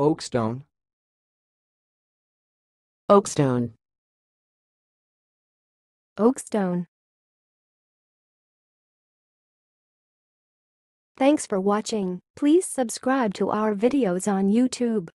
Oakstone, Oakstone, Oakstone. Thanks for watching. Please subscribe to our videos on YouTube.